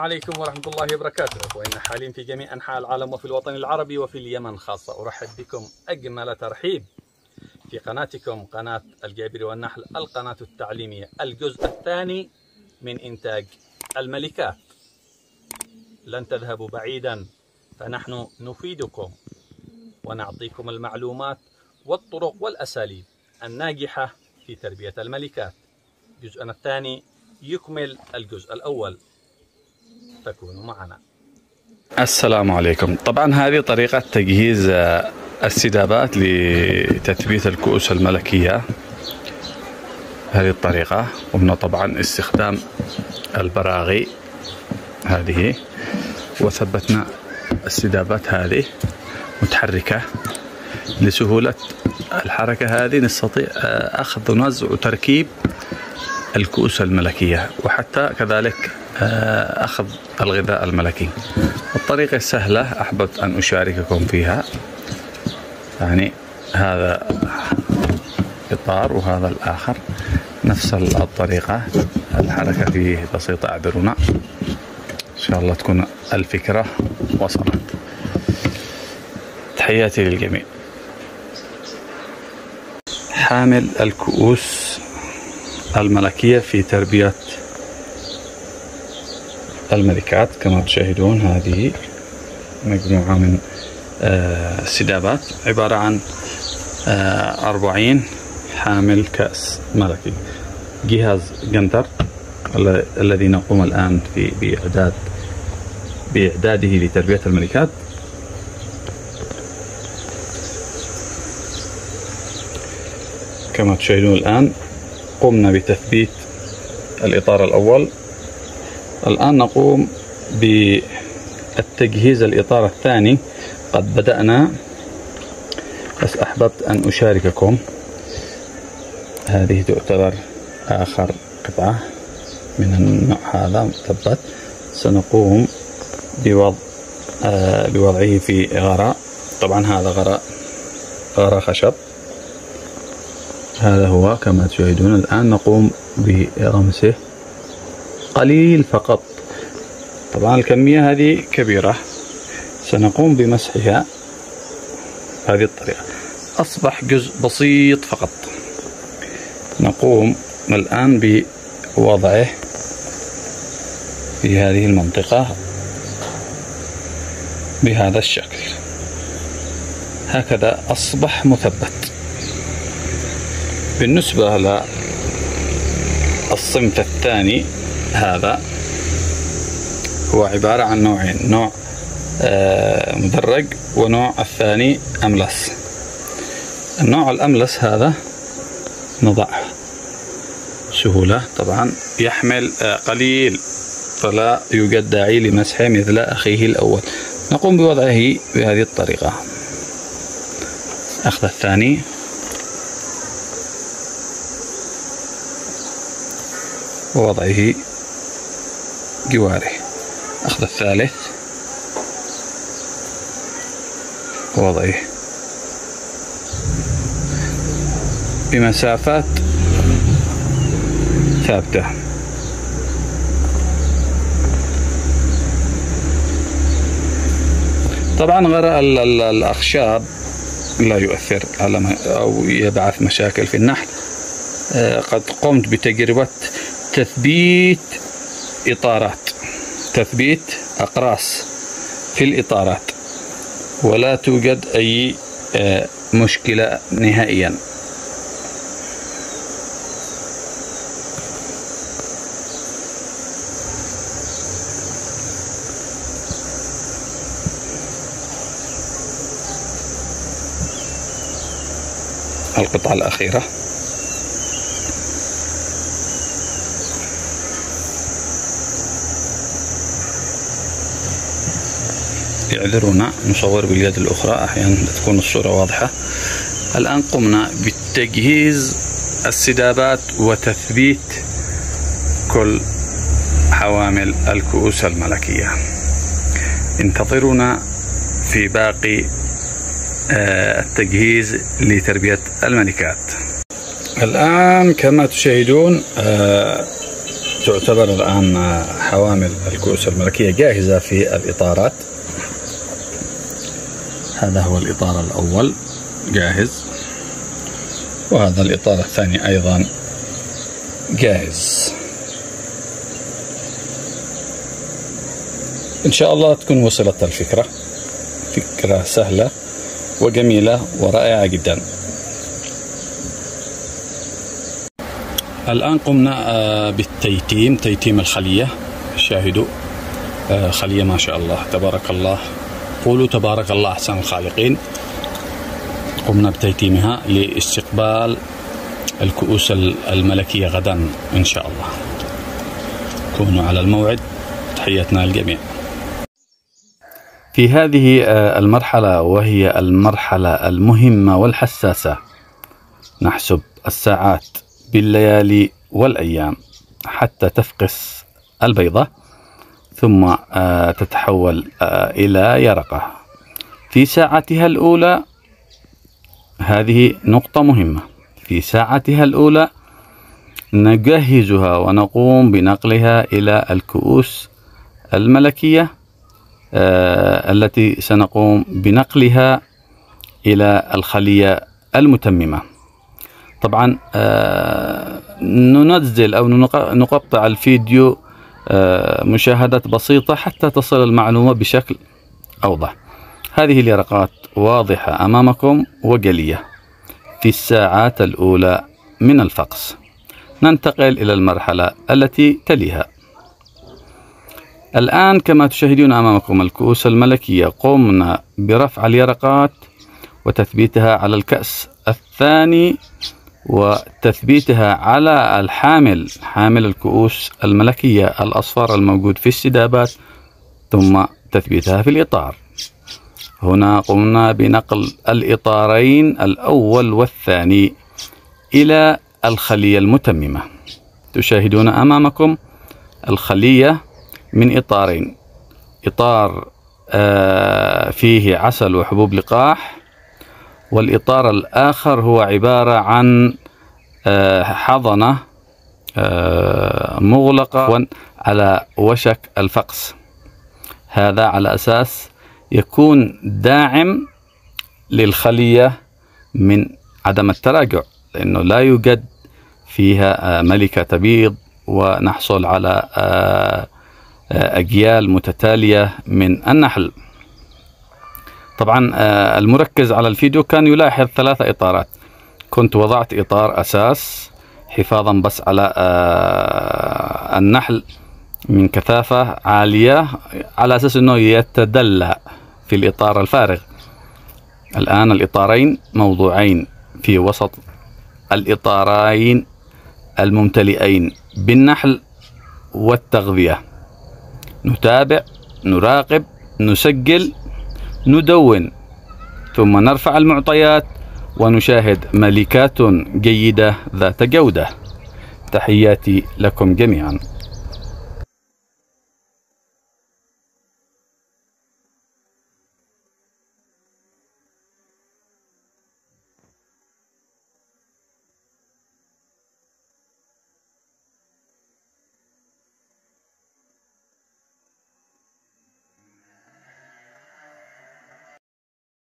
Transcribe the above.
عليكم ورحمة الله وبركاته. وإن حاليا في جميع أنحاء العالم وفي الوطن العربي وفي اليمن خاصة. أرحب بكم أجمل ترحيب في قناتكم قناة الجابر والنحل القناة التعليمية. الجزء الثاني من إنتاج الملكات. لن تذهبوا بعيدا فنحن نفيدكم ونعطيكم المعلومات والطرق والأساليب الناجحة في تربية الملكات. جزءنا الثاني يكمل الجزء الأول. فكونوا معنا. السلام عليكم. طبعا هذه طريقة تجهيز آه، السدابات لتثبيت الكؤوس الملكية. هذه الطريقة قمنا طبعا استخدام البراغي هذه. وثبتنا السدابات هذه متحركة لسهولة الحركة هذه. نستطيع آه، أخذ ونزع وتركيب الكؤوس الملكية وحتى كذلك آه، أخذ الغذاء الملكي. الطريقة سهلة أحببت أن أشارككم فيها. يعني هذا إطار وهذا الآخر. نفس الطريقة الحركة فيه بسيطة أعذرونا. إن شاء الله تكون الفكرة وصلت. تحياتي للجميع. حامل الكؤوس الملكية في تربية الملكات كما تشاهدون هذه مجموعة من آه، السدابات عبارة عن آه، أربعين حامل كأس ملكي. جهاز جندر ال- الذي نقوم الآن في بإعداد بإعداده لتربية الملكات. كما تشاهدون الآن قمنا بتثبيت الإطار الأول. الآن نقوم بالتجهيز الإطار الثاني. قد بدأنا بس أحببت أن أشارككم. هذه تعتبر آخر قطعة من النوع هذا مثبت. سنقوم بوضع آه بوضعه في غراء. طبعا هذا غراء غراء خشب. هذا هو كما تشاهدون الآن نقوم برمسه قليل فقط. طبعا الكمية هذه كبيرة. سنقوم بمسحها بهذه الطريقة. أصبح جزء بسيط فقط. نقوم الآن بوضعه في هذه المنطقة بهذا الشكل. هكذا أصبح مثبت. بالنسبة للصنف الثاني هذا هو عبارة عن نوعين نوع آه، مدرج ونوع الثاني أملس. النوع الأملس هذا نضعه سهولة طبعا يحمل آه، قليل فلا يوجد داعي لمسحه مثل أخيه الأول. نقوم بوضعه بهذه الطريقة. أخذ الثاني. ووضعه جواره. أخذ الثالث. ووضعه. بمسافات ثابتة. طبعا ال- الأخشاب لا يؤثر على أو يبعث مشاكل في النحل. آه، قد قمت بتجربة تثبيت إطارات. تثبيت أقراص في الإطارات. ولا توجد أي آه، مشكلة نهائيا. القطعة الأخيرة. يعذرونا نصور باليد الأخرى أحيانا تكون الصورة واضحة. الآن قمنا بالتجهيز السدابات وتثبيت كل حوامل الكؤوس الملكية. انتظرونا في باقي آه، التجهيز لتربية الملكات. الآن كما تشاهدون آه، تعتبر الآن حوامل الكؤوس الملكية جاهزة في الإطارات. هذا هو الإطار الأول. جاهز. وهذا الإطار الثاني أيضا. جاهز. إن شاء الله تكون وصلت الفكرة. فكرة سهلة وجميلة ورائعة جدا. الآن قمنا آه، بالتيتيم تيتيم الخلية. شاهدوا. آه، خلية ما شاء الله. تبارك الله. قولوا تبارك الله أحسن الخالقين قمنا بتيتيمها لاستقبال الكؤوس الملكية غدا إن شاء الله. كونوا على الموعد. تحياتنا للجميع. في هذه آه، المرحلة وهي المرحلة المهمة والحساسة نحسب الساعات بالليالي والأيام حتى تفقس البيضة. ثم آه، تتحول آه، إلى يرقة. في ساعتها الأولى هذه نقطة مهمة. في ساعتها الأولى نجهزها ونقوم بنقلها إلى الكؤوس الملكية آه، التي سنقوم بنقلها إلى الخلية المتممة. طبعا ننزل أو نقطع الفيديو مشاهدات بسيطة حتى تصل المعلومة بشكل أوضح. هذه اليرقات واضحة أمامكم وجلية في الساعات الأولى من الفقس. ننتقل إلى المرحلة التي تليها. الآن كما تشاهدون أمامكم الكؤوس الملكية قمنا برفع اليرقات وتثبيتها على الكأس الثاني وتثبيتها على الحامل حامل الكؤوس الملكية الأصفر الموجود في السدابات ثم تثبيتها في الإطار. هنا قمنا بنقل الإطارين الأول والثاني إلى الخلية المتممة. تشاهدون أمامكم الخلية من إطارين. إطار آه، فيه عسل وحبوب لقاح والإطار الآخر هو عبارة عن آه، حضنة آه، مغلقة على وشك الفقس. هذا على أساس يكون داعم للخلية من عدم التراجع لأنه لا يوجد فيها ملكة تبيض ونحصل على أجيال متتالية من النحل. طبعا آه، المركز على الفيديو كان يلاحظ ثلاثة إطارات. كنت وضعت إطار أساس حفاظا بس على آه، النحل من كثافة عالية على أساس أنه يتدلى في الإطار الفارغ. الآن الإطارين موضوعين في وسط الإطارين الممتلئين بالنحل والتغذية. نتابع نراقب نسجل ندون ثم نرفع المعطيات ونشاهد ملكات جيدة ذات جودة. تحياتي لكم جميعا.